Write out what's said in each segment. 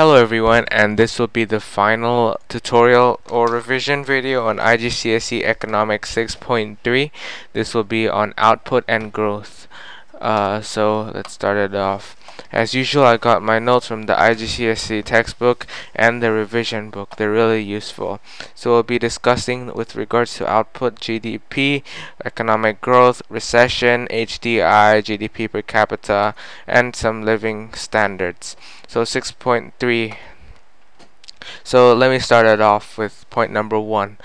Hello everyone and this will be the final tutorial or revision video on IGCSE Economics 6.3. This will be on output and growth. Uh, so let's start it off. As usual I got my notes from the IGCSE textbook and the revision book. They're really useful. So we'll be discussing with regards to output, GDP, economic growth, recession, HDI, GDP per capita, and some living standards. So 6.3. So let me start it off with point number one.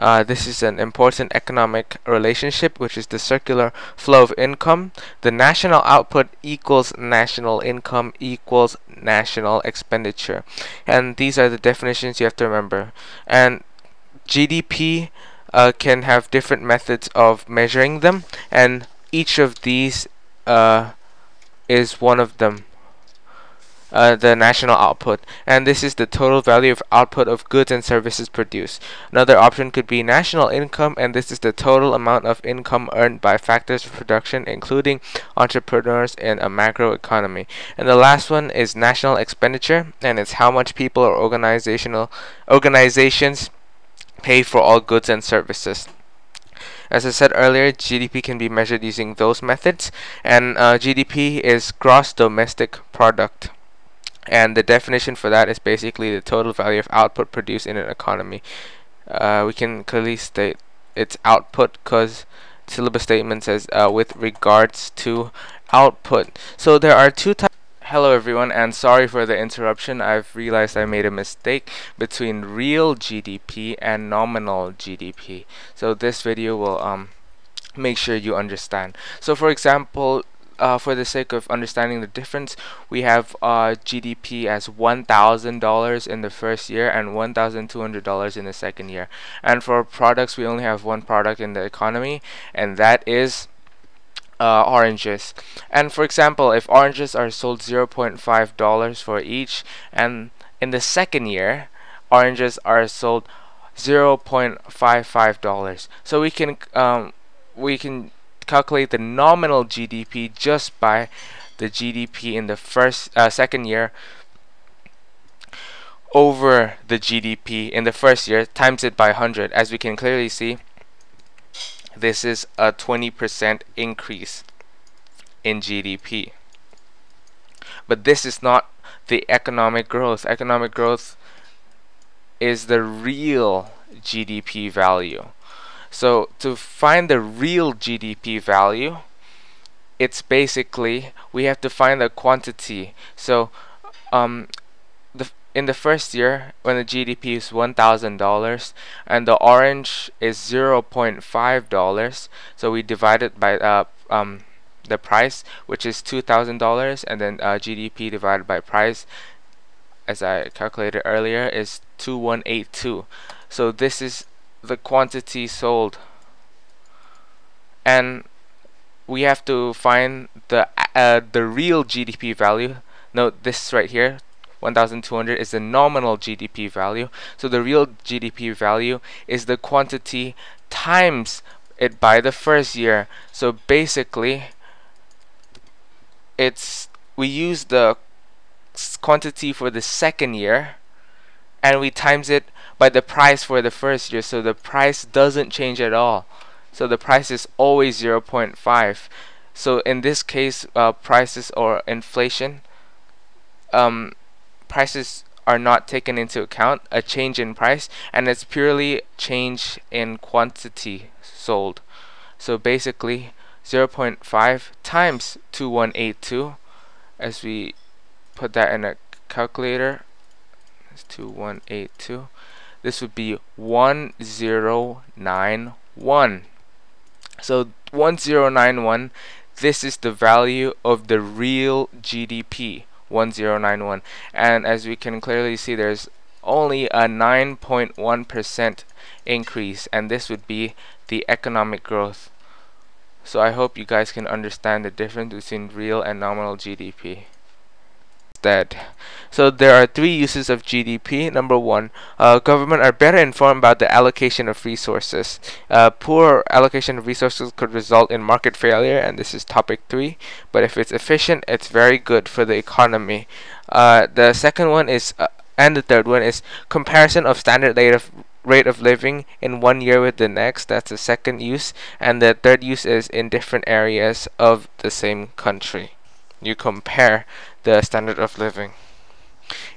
Uh, this is an important economic relationship, which is the circular flow of income. The national output equals national income equals national expenditure. And these are the definitions you have to remember. And GDP uh, can have different methods of measuring them, and each of these uh, is one of them uh, the national output and this is the total value of output of goods and services produced. Another option could be national income and this is the total amount of income earned by factors of production including entrepreneurs in a macro economy. And the last one is national expenditure and it's how much people or organizational organizations pay for all goods and services. As I said earlier, GDP can be measured using those methods, and uh, GDP is gross domestic product and the definition for that is basically the total value of output produced in an economy. Uh, we can clearly state its output because syllabus statement says uh, with regards to output. So there are two types. Hello everyone and sorry for the interruption. I've realized I made a mistake between real GDP and nominal GDP. So this video will um make sure you understand. So for example, uh, for the sake of understanding the difference, we have uh, GDP as $1,000 in the first year and $1,200 in the second year. And for products, we only have one product in the economy, and that is uh, oranges. And for example, if oranges are sold $0.5 for each, and in the second year, oranges are sold $0.55. So we can um, we can calculate the nominal GDP just by the GDP in the first uh, second year over the GDP in the first year times it by 100 as we can clearly see this is a 20% increase in GDP but this is not the economic growth. Economic growth is the real GDP value so to find the real GDP value, it's basically we have to find the quantity. So um, the in the first year when the GDP is one thousand dollars and the orange is zero point five dollars, so we divide it by uh, um, the price, which is two thousand dollars, and then uh, GDP divided by price, as I calculated earlier, is two one eight two. So this is the quantity sold. And we have to find the uh, the real GDP value. Note this right here 1200 is the nominal GDP value. So the real GDP value is the quantity times it by the first year. So basically it's we use the quantity for the second year and we times it by the price for the first year so the price doesn't change at all. So the price is always 0.5 so in this case uh, prices or inflation um, prices are not taken into account a change in price and it's purely change in quantity sold. So basically 0.5 times 2182 as we put that in a calculator 2182 this would be 1091 so 1091 this is the value of the real GDP 1091 and as we can clearly see there's only a 9.1% increase and this would be the economic growth. So I hope you guys can understand the difference between real and nominal GDP instead. So there are three uses of GDP. Number one, uh, government are better informed about the allocation of resources. Uh, poor allocation of resources could result in market failure, and this is topic three. But if it's efficient, it's very good for the economy. Uh, the second one is, uh, and the third one is comparison of standard rate of rate of living in one year with the next. That's the second use, and the third use is in different areas of the same country. You compare the standard of living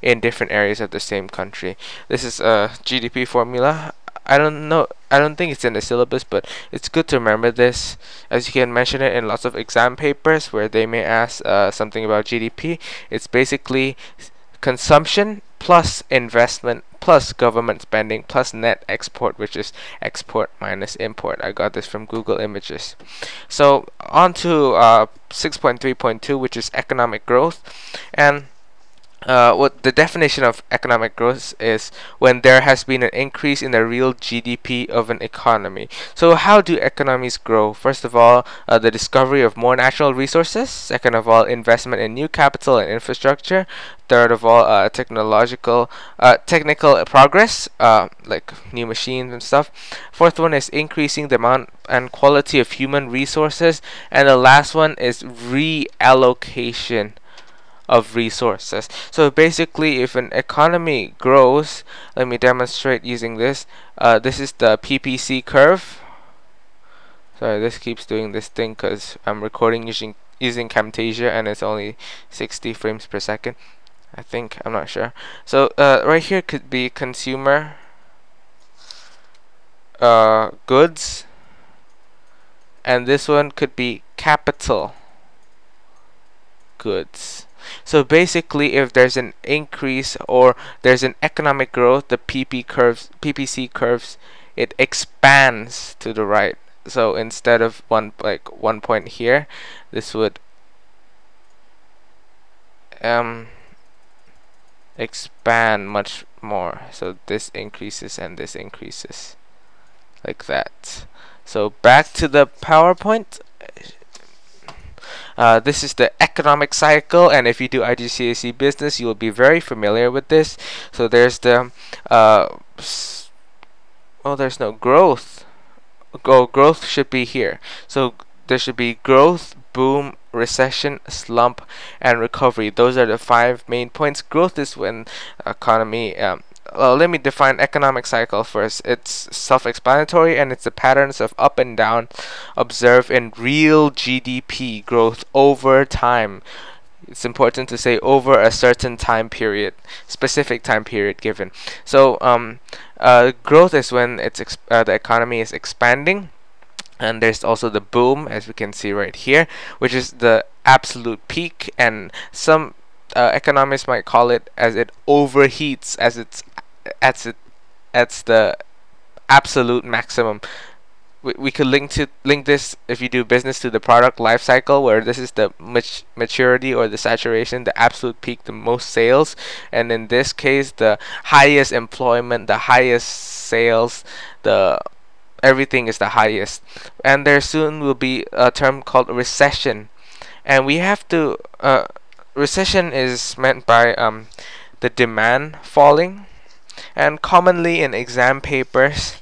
in different areas of the same country. This is a GDP formula. I don't know. I don't think it's in the syllabus, but it's good to remember this, as you can mention it in lots of exam papers where they may ask uh, something about GDP. It's basically consumption plus investment plus government spending plus net export which is export minus import. I got this from Google Images. So on to uh, 6.3.2 which is economic growth. And uh, what the definition of economic growth is when there has been an increase in the real GDP of an economy. So how do economies grow? First of all, uh, the discovery of more natural resources. Second of all, investment in new capital and infrastructure. Third of all, uh, technological, uh, technical progress, uh, like new machines and stuff. Fourth one is increasing the amount and quality of human resources. And the last one is reallocation of resources. So basically, if an economy grows, let me demonstrate using this. Uh, this is the PPC curve. Sorry, this keeps doing this thing because I'm recording using using Camtasia and it's only 60 frames per second. I think I'm not sure. So uh, right here could be consumer uh, goods, and this one could be capital goods. So basically, if there's an increase or there's an economic growth, the PP curves, PPC curves, it expands to the right. So instead of one like one point here, this would um expand much more. So this increases and this increases like that. So back to the PowerPoint. Uh, this is the economic cycle, and if you do IGCSE business, you will be very familiar with this. So there's the uh, well, there's no growth. Go growth should be here. So there should be growth, boom, recession, slump, and recovery. Those are the five main points. Growth is when economy um, let me define economic cycle first. It's self-explanatory and it's the patterns of up and down observed in real GDP growth over time. It's important to say over a certain time period, specific time period given. So, um, uh, growth is when it's uh, the economy is expanding, and there's also the boom, as we can see right here, which is the absolute peak, and some uh, economists might call it as it overheats as it's at it at the absolute maximum. We, we could link to link this if you do business to the product life cycle where this is the mat maturity or the saturation the absolute peak the most sales. And in this case the highest employment the highest sales the everything is the highest. And there soon will be a term called recession. And we have to uh, recession is meant by um, the demand falling and commonly in exam papers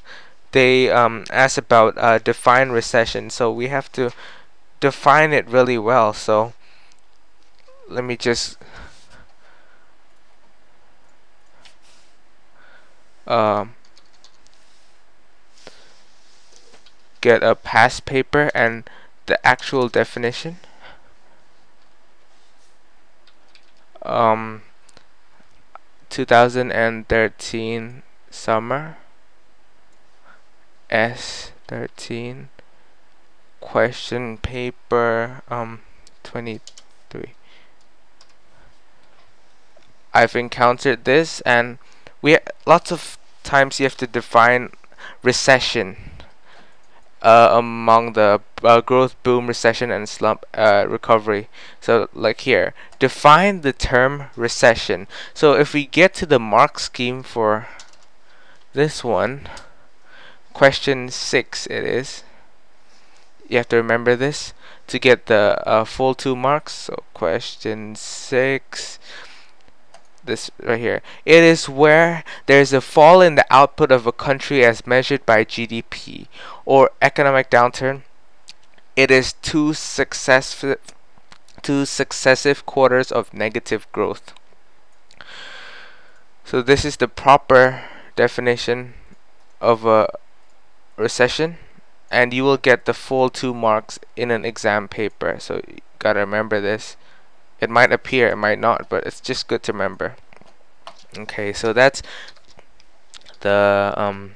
they um, ask about uh, define recession. So we have to define it really well. So let me just um, get a past paper and the actual definition. Um, 2013 summer. S13 question paper um 23 I've encountered this and we lots of times you have to define recession uh, among the uh, growth boom recession and slump uh, recovery. So like here define the term recession. So if we get to the mark scheme for this one question 6 it is. You have to remember this to get the uh, full two marks. So question 6 this right here. It is where there is a fall in the output of a country as measured by GDP or economic downturn. It is two successive two successive quarters of negative growth. So this is the proper definition of a recession and you will get the full two marks in an exam paper. So you gotta remember this. It might appear, it might not, but it's just good to remember. Okay, so that's the um,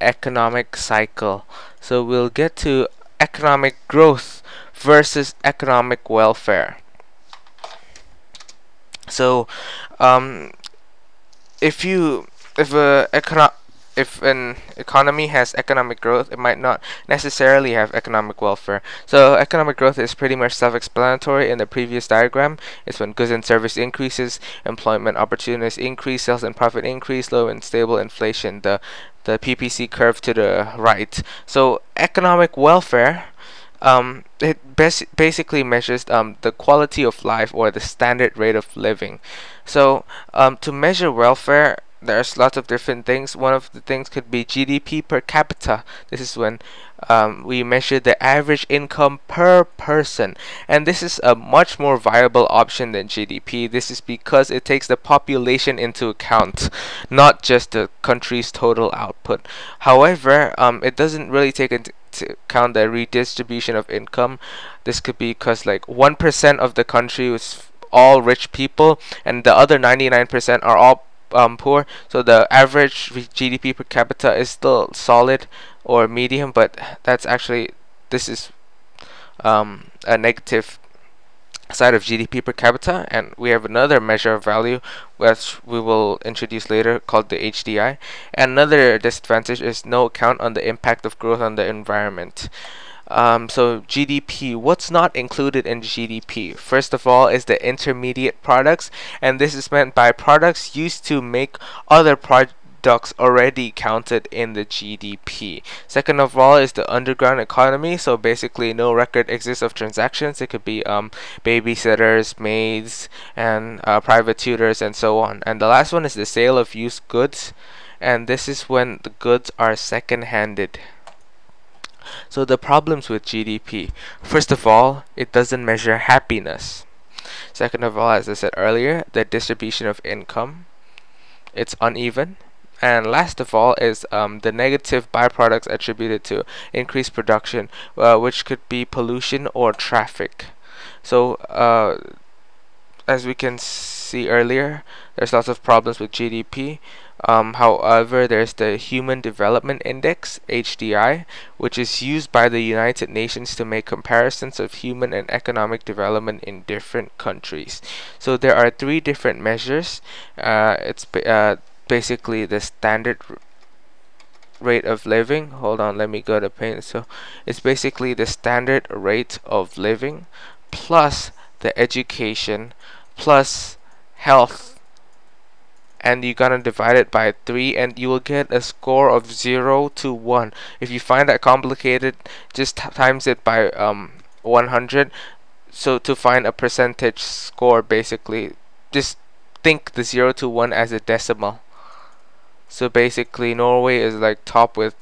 economic cycle. So we'll get to economic growth versus economic welfare. So, um, if you if a econo if an economy has economic growth, it might not necessarily have economic welfare. So economic growth is pretty much self-explanatory in the previous diagram. It's when goods and service increases, employment opportunities increase, sales and profit increase, low and stable inflation. The the PPC curve to the right. So economic welfare um, it bas basically measures um, the quality of life or the standard rate of living. So um, to measure welfare, there's lots of different things. One of the things could be GDP per capita. This is when um, we measure the average income per person and this is a much more viable option than GDP. This is because it takes the population into account, not just the country's total output. However, um, it doesn't really take into account the redistribution of income. This could be because like 1% of the country was all rich people and the other 99% are all um, poor so the average GDP per capita is still solid or medium but that's actually this is um, a negative side of GDP per capita and we have another measure of value which we will introduce later called the HDI and another disadvantage is no account on the impact of growth on the environment um, so GDP, what's not included in GDP? First of all is the intermediate products, and this is meant by products used to make other products already counted in the GDP. Second of all is the underground economy, so basically no record exists of transactions. It could be um, babysitters, maids, and uh, private tutors, and so on. And the last one is the sale of used goods, and this is when the goods are second-handed. So the problems with GDP. First of all, it doesn't measure happiness. Second of all, as I said earlier, the distribution of income. It's uneven. And last of all is um, the negative byproducts attributed to increased production, uh, which could be pollution or traffic. So, uh, as we can see earlier, there's lots of problems with GDP. Um, however, there's the Human Development Index, HDI, which is used by the United Nations to make comparisons of human and economic development in different countries. So there are three different measures. Uh, it's uh, basically the standard rate of living. Hold on, let me go to paint. So it's basically the standard rate of living plus the education plus health and you're gonna divide it by 3 and you will get a score of 0 to 1 if you find that complicated just times it by um, 100 so to find a percentage score basically just think the 0 to 1 as a decimal. So basically Norway is like top with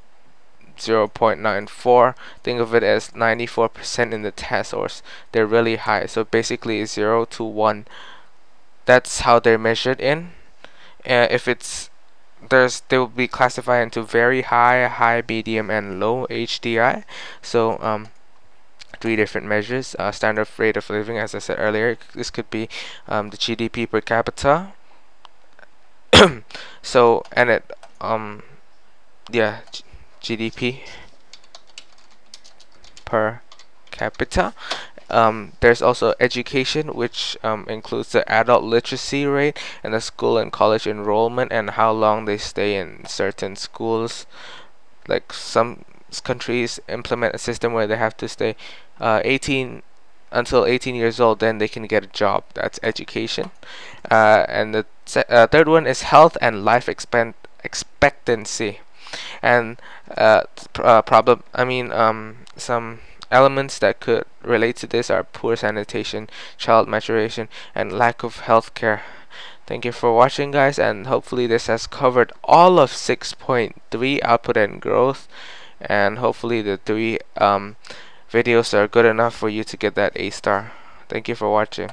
0.94 think of it as 94% in the test source they're really high. So basically 0 to 1 that's how they're measured in uh, if it's there's they will be classified into very high, high, medium, and low HDI. So um, three different measures. Uh, standard rate of living, as I said earlier, this could be um, the GDP per capita. so and it um yeah G GDP per capita um, there's also education, which um, includes the adult literacy rate and the school and college enrollment and how long they stay in certain schools. Like some countries implement a system where they have to stay uh, 18 until 18 years old, then they can get a job. That's education. Uh, and the uh, third one is health and life expectancy. And uh, uh, problem, I mean, um, some Elements that could relate to this are poor sanitation, child maturation, and lack of health care. thank you for watching guys and hopefully this has covered all of 6.3 output and growth and hopefully the three um, videos are good enough for you to get that A star thank you for watching